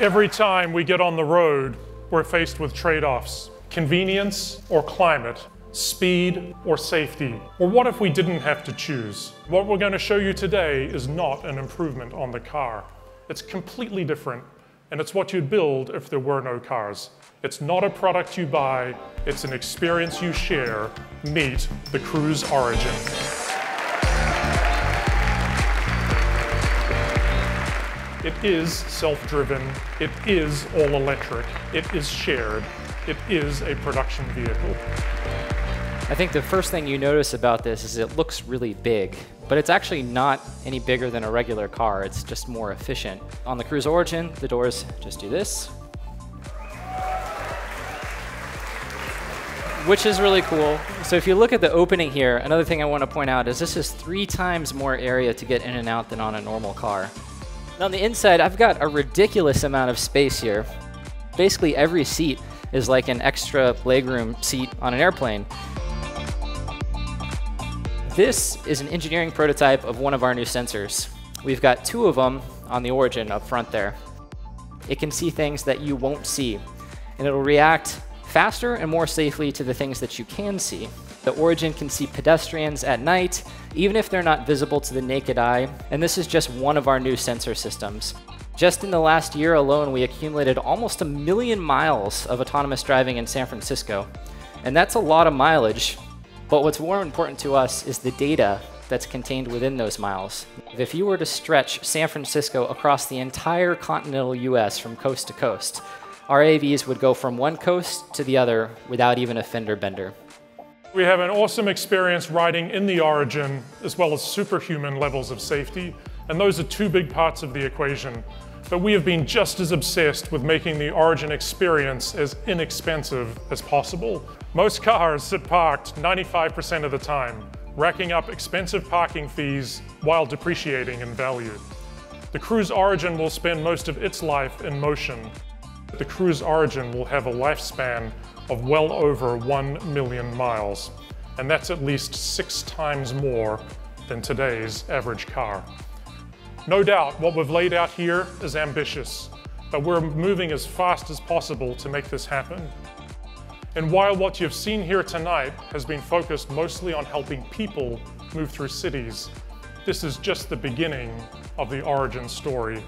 Every time we get on the road, we're faced with trade-offs. Convenience or climate, speed or safety. Or what if we didn't have to choose? What we're going to show you today is not an improvement on the car. It's completely different, and it's what you'd build if there were no cars. It's not a product you buy, it's an experience you share. Meet the Cruise Origin. It is self-driven, it is all electric, it is shared, it is a production vehicle. I think the first thing you notice about this is it looks really big, but it's actually not any bigger than a regular car, it's just more efficient. On the Cruise Origin, the doors just do this, which is really cool. So if you look at the opening here, another thing I want to point out is this is three times more area to get in and out than on a normal car. Now on the inside, I've got a ridiculous amount of space here. Basically every seat is like an extra legroom seat on an airplane. This is an engineering prototype of one of our new sensors. We've got two of them on the Origin up front there. It can see things that you won't see, and it'll react faster and more safely to the things that you can see. The Origin can see pedestrians at night, even if they're not visible to the naked eye, and this is just one of our new sensor systems. Just in the last year alone, we accumulated almost a million miles of autonomous driving in San Francisco. And that's a lot of mileage, but what's more important to us is the data that's contained within those miles. If you were to stretch San Francisco across the entire continental US from coast to coast, our AVs would go from one coast to the other without even a fender bender. We have an awesome experience riding in the Origin, as well as superhuman levels of safety, and those are two big parts of the equation. But we have been just as obsessed with making the Origin experience as inexpensive as possible. Most cars sit parked 95% of the time, racking up expensive parking fees while depreciating in value. The Cruise Origin will spend most of its life in motion. The Cruise Origin will have a lifespan of well over 1 million miles, and that's at least six times more than today's average car. No doubt what we've laid out here is ambitious, but we're moving as fast as possible to make this happen. And while what you've seen here tonight has been focused mostly on helping people move through cities, this is just the beginning of the origin story